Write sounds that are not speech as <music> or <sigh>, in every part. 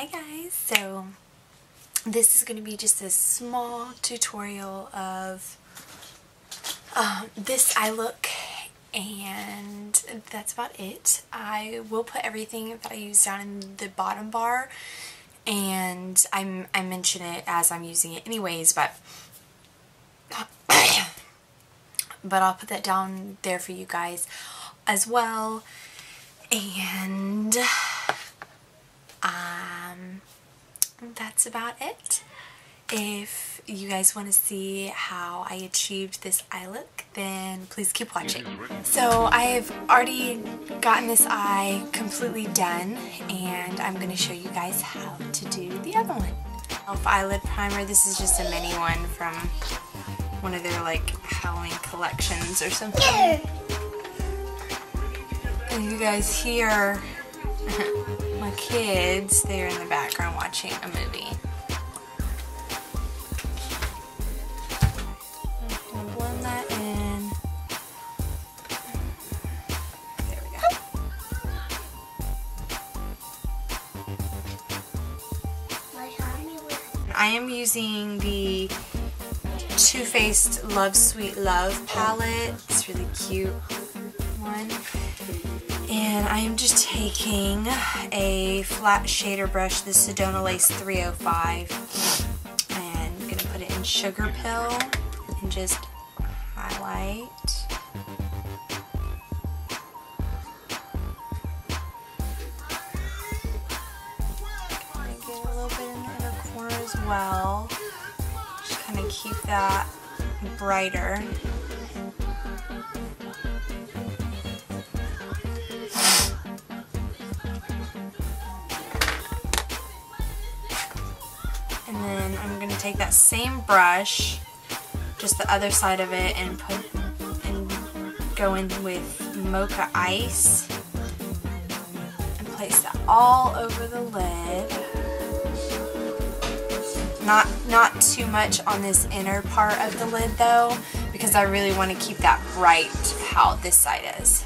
Hi guys, so this is going to be just a small tutorial of um, this eye look and that's about it. I will put everything that I use down in the bottom bar and I'm, I mention it as I'm using it anyways but <coughs> but I'll put that down there for you guys as well and um, that's about it. If you guys want to see how I achieved this eye look, then please keep watching. So I've already gotten this eye completely done, and I'm going to show you guys how to do the other one. Elf eyelid primer, this is just a mini one from one of their like Halloween collections or something. And you guys hear <laughs> my kids, they're in the background watching a movie. I am using the Too Faced Love Sweet Love palette. It's really cute one. And I am just taking a flat shader brush, the Sedona Lace 305, and I'm going to put it in Sugar Pill and just highlight. Get a little bit in the corner as well. Just kind of keep that brighter. And then I'm going to take that same brush, just the other side of it, and put and go in with Mocha Ice and place that all over the lid. Not not too much on this inner part of the lid though, because I really want to keep that bright how this side is.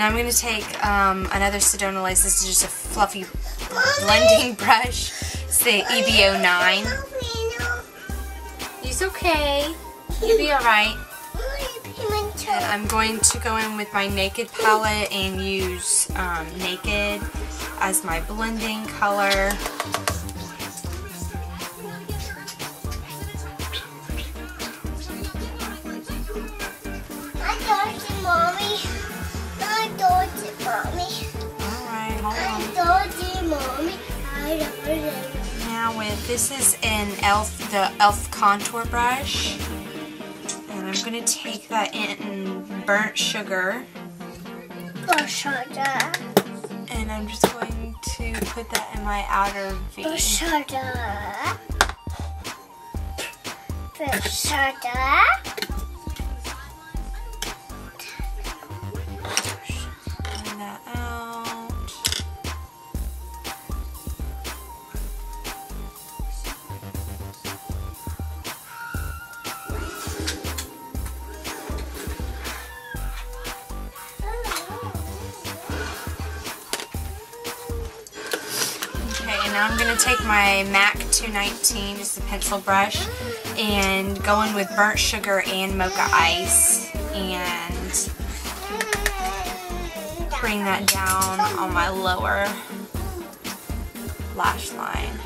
Now I'm going to take um, another Sedona Lace. This is just a fluffy blending brush. It's the EB09. It's okay. You'll be alright. And I'm going to go in with my Naked palette and use um, Naked as my blending color. With, this is an e.l.f., the e.l.f. contour brush. And I'm going to take that in burnt sugar. Go, Shada. And I'm just going to put that in my outer V. Go, Shada. Go, Shada. And now I'm going to take my MAC 219, just a pencil brush, and go in with burnt sugar and mocha ice, and bring that down on my lower lash line.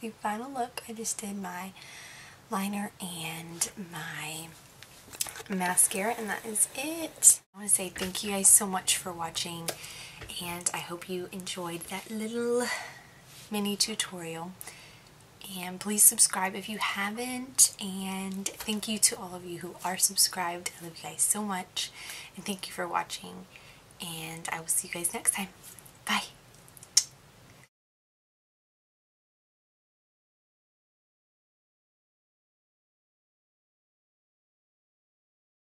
The final look. I just did my liner and my mascara and that is it. I want to say thank you guys so much for watching and I hope you enjoyed that little mini tutorial And please subscribe if you haven't. And thank you to all of you who are subscribed. I love you guys so much. And thank you for watching. And I will see you guys next time. Bye.